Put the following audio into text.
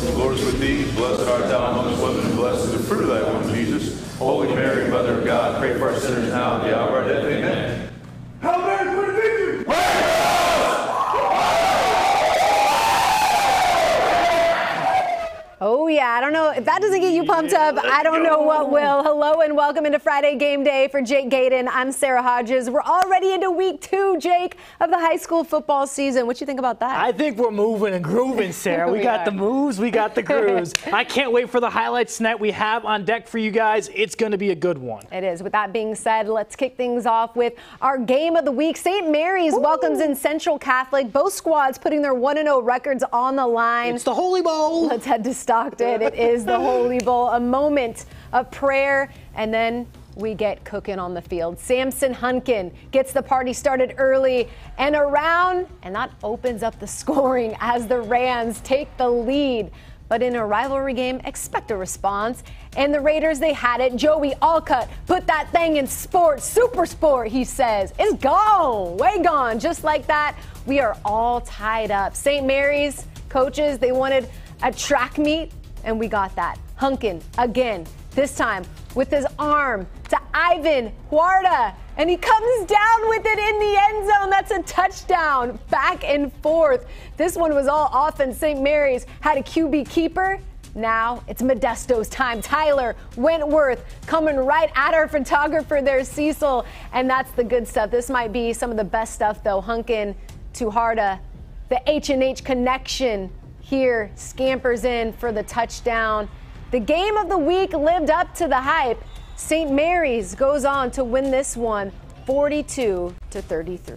The Lord is with thee. Blessed art thou amongst women, and blessed is the fruit of thy womb, Jesus. Holy Mary, Mother of God, pray for our sinners now and the hour of our death. Amen. Hail Mary, Queen of Victory! Oh, yeah. I don't know. If that doesn't get you pumped up, I don't know what will. Hello and welcome into Friday Game Day for Jake Gayden. I'm Sarah Hodges. We're already into week two, Jake, of the high school football season. What do you think about that? I think we're moving and grooving, Sarah. We, We got are. the moves, we got the grooves. I can't wait for the highlights tonight we have on deck for you guys. It's going to be a good one. It is. With that being said, let's kick things off with our game of the week. St. Mary's welcomes in Central Catholic. Both squads putting their 1 0 records on the line. It's the Holy Bowl. Let's head to Stockton. It is the Holy Bowl, a moment of prayer, and then we get cooking on the field. Samson Hunkin gets the party started early and around, and that opens up the scoring as the Rams take the lead. But in a rivalry game, expect a response. And the Raiders, they had it. Joey Alcutt put that thing in sport, super sport, he says. It's gone, way gone. Just like that, we are all tied up. St. Mary's coaches, they wanted a track meet, and we got that. Hunkin again, this time with his arm to Ivan Huerta, and he comes down with it in the end zone. That's a touchdown, back and forth. This one was all offense. St. Mary's had a QB keeper. Now it's Modesto's time. Tyler Wentworth coming right at our photographer there, Cecil. And that's the good stuff. This might be some of the best stuff, though. Hunkin to Huerta. The H&H connection here scampers in for the touchdown. The game of the week lived up to the hype. St. Mary's goes on to win this one 42 to 33.